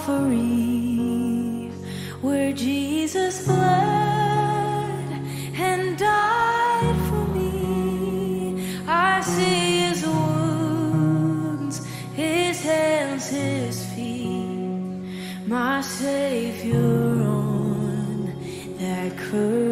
Calvary, where Jesus bled and died for me. I see his wounds, his hands, his feet, my Savior on that cursed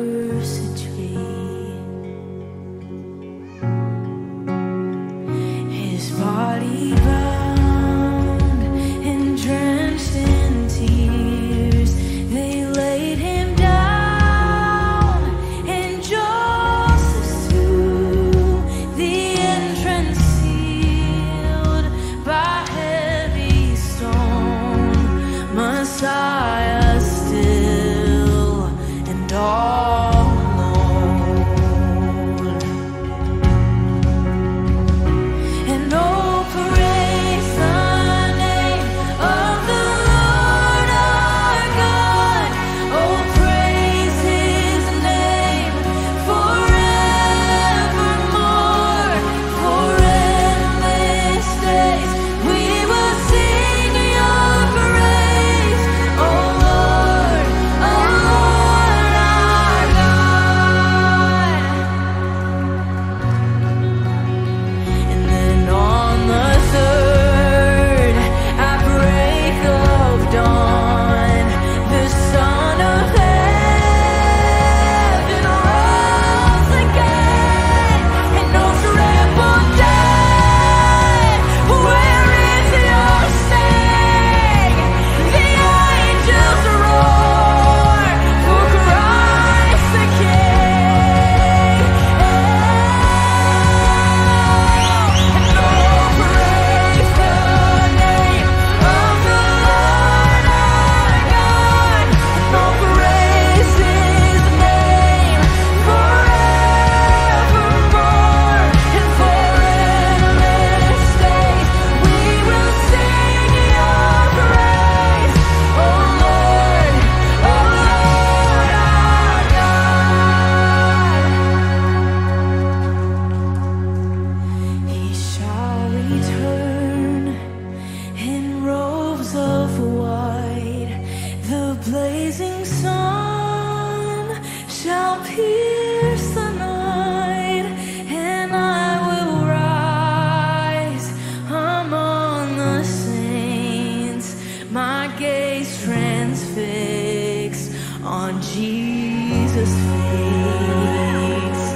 robes of white. The blazing sun shall pierce the night, and I will rise among the saints. My gaze transfixed on Jesus' face,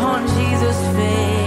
on Jesus' face.